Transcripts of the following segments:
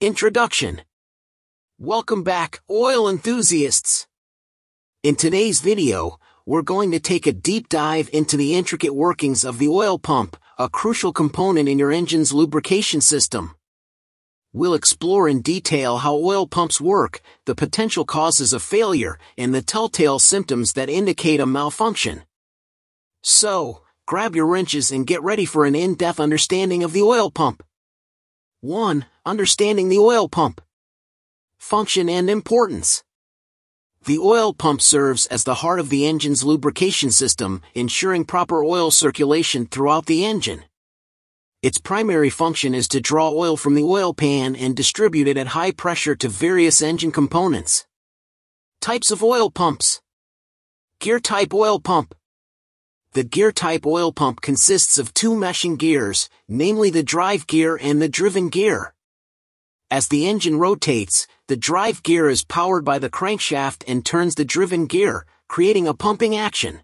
Introduction Welcome back, oil enthusiasts! In today's video, we're going to take a deep dive into the intricate workings of the oil pump, a crucial component in your engine's lubrication system. We'll explore in detail how oil pumps work, the potential causes of failure, and the telltale symptoms that indicate a malfunction. So, grab your wrenches and get ready for an in-depth understanding of the oil pump. 1. Understanding the oil pump. Function and importance. The oil pump serves as the heart of the engine's lubrication system, ensuring proper oil circulation throughout the engine. Its primary function is to draw oil from the oil pan and distribute it at high pressure to various engine components. Types of oil pumps. Gear type oil pump. The gear type oil pump consists of two meshing gears, namely the drive gear and the driven gear. As the engine rotates, the drive gear is powered by the crankshaft and turns the driven gear, creating a pumping action.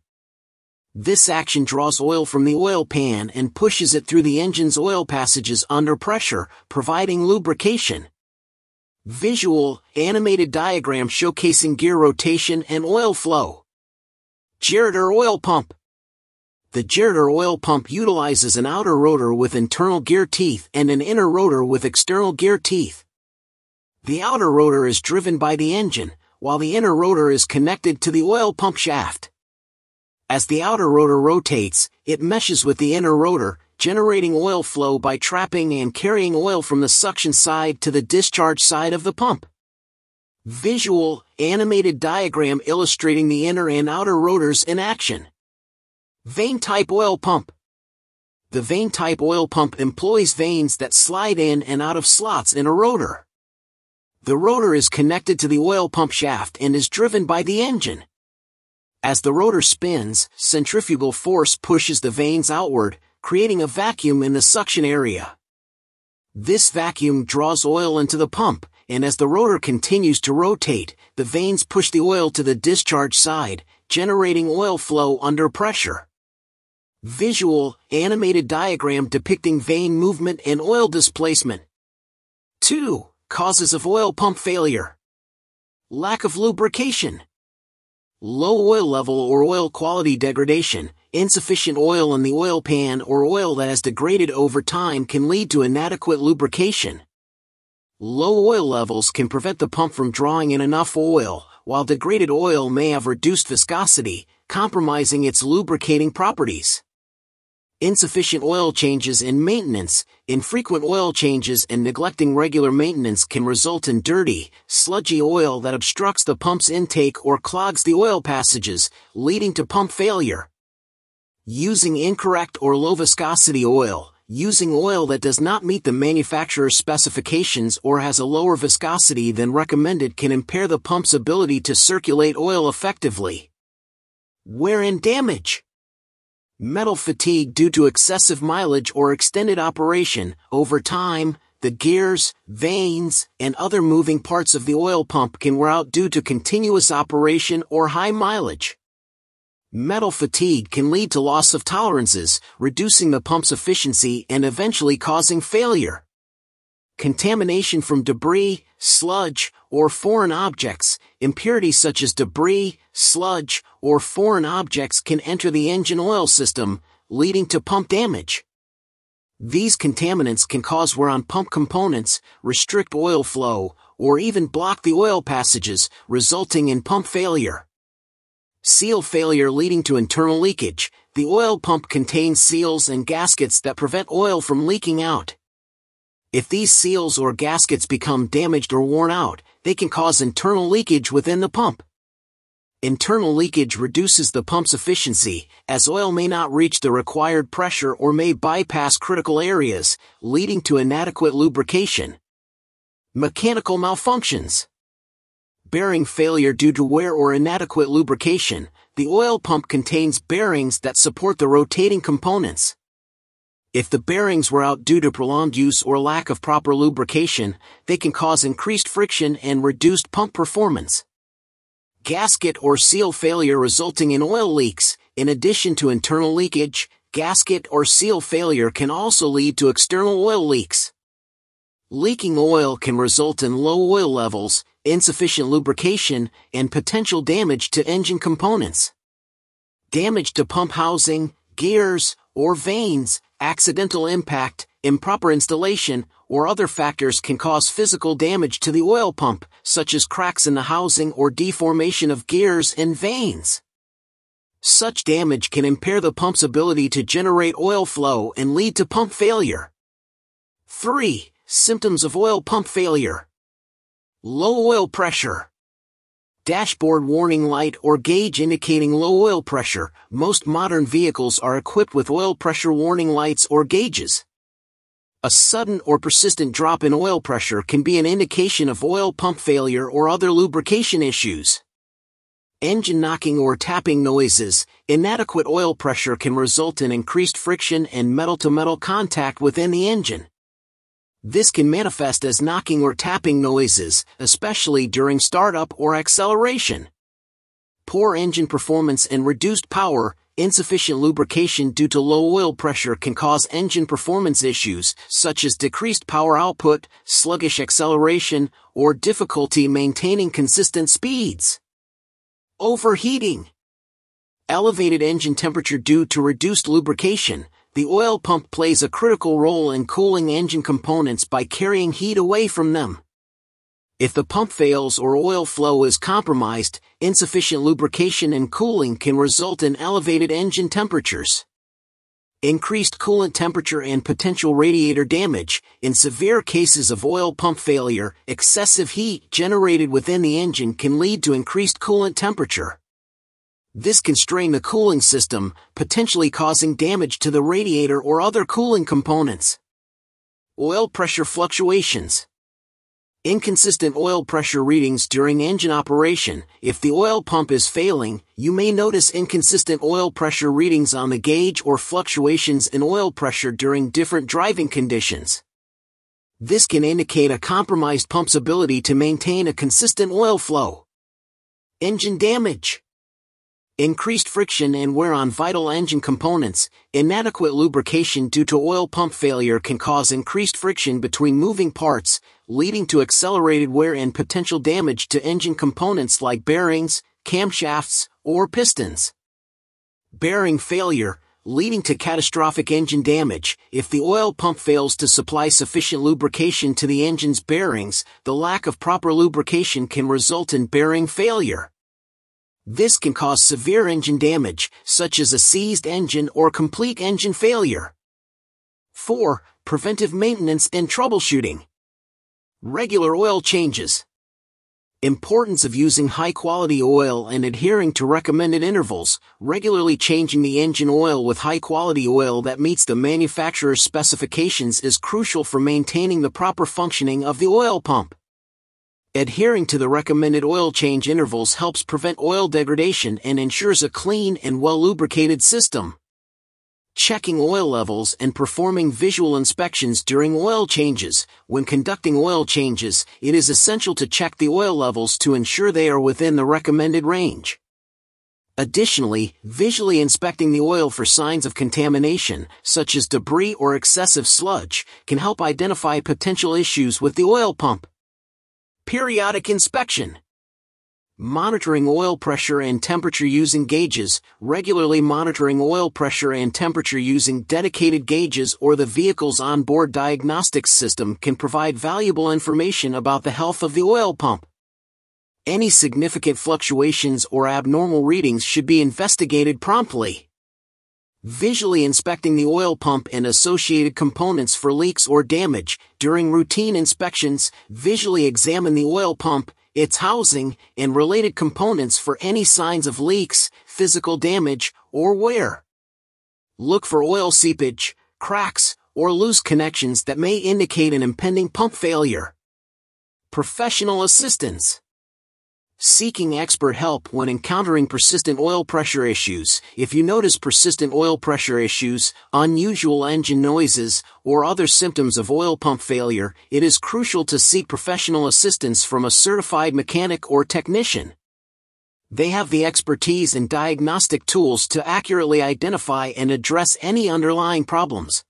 This action draws oil from the oil pan and pushes it through the engine's oil passages under pressure, providing lubrication. Visual, animated diagram showcasing gear rotation and oil flow. Gerotor oil pump. The Gerotor oil pump utilizes an outer rotor with internal gear teeth and an inner rotor with external gear teeth. The outer rotor is driven by the engine, while the inner rotor is connected to the oil pump shaft. As the outer rotor rotates, it meshes with the inner rotor, generating oil flow by trapping and carrying oil from the suction side to the discharge side of the pump. Visual, animated diagram illustrating the inner and outer rotors in action. Vane type oil pump. The vane type oil pump employs vanes that slide in and out of slots in a rotor. The rotor is connected to the oil pump shaft and is driven by the engine. As the rotor spins, centrifugal force pushes the vanes outward, creating a vacuum in the suction area. This vacuum draws oil into the pump, and as the rotor continues to rotate, the vanes push the oil to the discharge side, generating oil flow under pressure. Visual, animated diagram depicting vane movement and oil displacement. 2. Causes of oil pump failure. Lack of lubrication. Low oil level or oil quality degradation, insufficient oil in the oil pan or oil that has degraded over time can lead to inadequate lubrication. Low oil levels can prevent the pump from drawing in enough oil, while degraded oil may have reduced viscosity, compromising its lubricating properties insufficient oil changes and maintenance, infrequent oil changes and neglecting regular maintenance can result in dirty, sludgy oil that obstructs the pump's intake or clogs the oil passages, leading to pump failure. Using incorrect or low viscosity oil, using oil that does not meet the manufacturer's specifications or has a lower viscosity than recommended can impair the pump's ability to circulate oil effectively. Wear and damage metal fatigue due to excessive mileage or extended operation, over time, the gears, vanes, and other moving parts of the oil pump can wear out due to continuous operation or high mileage. Metal fatigue can lead to loss of tolerances, reducing the pump's efficiency and eventually causing failure. Contamination from debris, sludge, or foreign objects, impurities such as debris, sludge, or foreign objects can enter the engine oil system, leading to pump damage. These contaminants can cause wear on pump components, restrict oil flow, or even block the oil passages, resulting in pump failure. Seal failure leading to internal leakage. The oil pump contains seals and gaskets that prevent oil from leaking out. If these seals or gaskets become damaged or worn out, they can cause internal leakage within the pump. Internal leakage reduces the pump's efficiency, as oil may not reach the required pressure or may bypass critical areas, leading to inadequate lubrication. Mechanical malfunctions. Bearing failure due to wear or inadequate lubrication, the oil pump contains bearings that support the rotating components. If the bearings were out due to prolonged use or lack of proper lubrication, they can cause increased friction and reduced pump performance. Gasket or seal failure resulting in oil leaks, in addition to internal leakage, gasket or seal failure can also lead to external oil leaks. Leaking oil can result in low oil levels, insufficient lubrication, and potential damage to engine components. Damage to pump housing, gears, or vanes, accidental impact, improper installation, or other factors can cause physical damage to the oil pump, such as cracks in the housing or deformation of gears and vanes. Such damage can impair the pump's ability to generate oil flow and lead to pump failure. 3. Symptoms of oil pump failure. Low oil pressure. Dashboard warning light or gauge indicating low oil pressure. Most modern vehicles are equipped with oil pressure warning lights or gauges. A sudden or persistent drop in oil pressure can be an indication of oil pump failure or other lubrication issues. Engine knocking or tapping noises, inadequate oil pressure can result in increased friction and metal-to-metal contact within the engine. This can manifest as knocking or tapping noises, especially during startup or acceleration. Poor engine performance and reduced power, insufficient lubrication due to low oil pressure can cause engine performance issues, such as decreased power output, sluggish acceleration, or difficulty maintaining consistent speeds. Overheating. Elevated engine temperature due to reduced lubrication, the oil pump plays a critical role in cooling engine components by carrying heat away from them. If the pump fails or oil flow is compromised, insufficient lubrication and cooling can result in elevated engine temperatures. Increased coolant temperature and potential radiator damage. In severe cases of oil pump failure, excessive heat generated within the engine can lead to increased coolant temperature. This can strain the cooling system, potentially causing damage to the radiator or other cooling components. Oil pressure fluctuations. Inconsistent oil pressure readings during engine operation. If the oil pump is failing, you may notice inconsistent oil pressure readings on the gauge or fluctuations in oil pressure during different driving conditions. This can indicate a compromised pump's ability to maintain a consistent oil flow. Engine damage increased friction and wear on vital engine components, inadequate lubrication due to oil pump failure can cause increased friction between moving parts, leading to accelerated wear and potential damage to engine components like bearings, camshafts, or pistons. Bearing failure, leading to catastrophic engine damage. If the oil pump fails to supply sufficient lubrication to the engine's bearings, the lack of proper lubrication can result in bearing failure. This can cause severe engine damage, such as a seized engine or complete engine failure. 4. Preventive maintenance and troubleshooting. Regular oil changes. Importance of using high-quality oil and adhering to recommended intervals, regularly changing the engine oil with high-quality oil that meets the manufacturer's specifications is crucial for maintaining the proper functioning of the oil pump. Adhering to the recommended oil change intervals helps prevent oil degradation and ensures a clean and well-lubricated system. Checking oil levels and performing visual inspections during oil changes. When conducting oil changes, it is essential to check the oil levels to ensure they are within the recommended range. Additionally, visually inspecting the oil for signs of contamination, such as debris or excessive sludge, can help identify potential issues with the oil pump. Periodic inspection. Monitoring oil pressure and temperature using gauges, regularly monitoring oil pressure and temperature using dedicated gauges or the vehicle's onboard diagnostics system can provide valuable information about the health of the oil pump. Any significant fluctuations or abnormal readings should be investigated promptly. Visually inspecting the oil pump and associated components for leaks or damage. During routine inspections, visually examine the oil pump, its housing, and related components for any signs of leaks, physical damage, or wear. Look for oil seepage, cracks, or loose connections that may indicate an impending pump failure. Professional assistance seeking expert help when encountering persistent oil pressure issues. If you notice persistent oil pressure issues, unusual engine noises, or other symptoms of oil pump failure, it is crucial to seek professional assistance from a certified mechanic or technician. They have the expertise and diagnostic tools to accurately identify and address any underlying problems.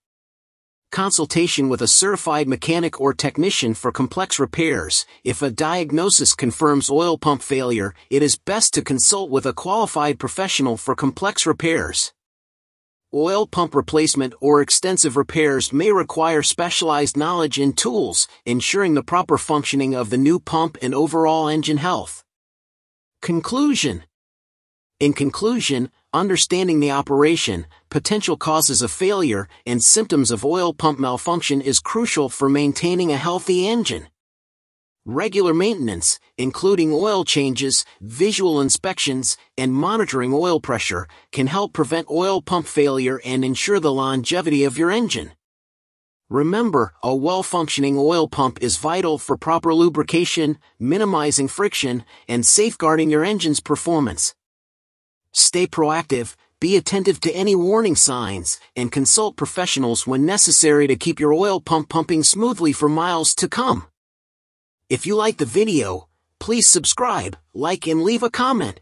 Consultation with a certified mechanic or technician for complex repairs. If a diagnosis confirms oil pump failure, it is best to consult with a qualified professional for complex repairs. Oil pump replacement or extensive repairs may require specialized knowledge and tools, ensuring the proper functioning of the new pump and overall engine health. Conclusion In conclusion, understanding the operation, potential causes of failure, and symptoms of oil pump malfunction is crucial for maintaining a healthy engine. Regular maintenance, including oil changes, visual inspections, and monitoring oil pressure, can help prevent oil pump failure and ensure the longevity of your engine. Remember, a well-functioning oil pump is vital for proper lubrication, minimizing friction, and safeguarding your engine's performance. Stay proactive, be attentive to any warning signs, and consult professionals when necessary to keep your oil pump pumping smoothly for miles to come. If you like the video, please subscribe, like and leave a comment.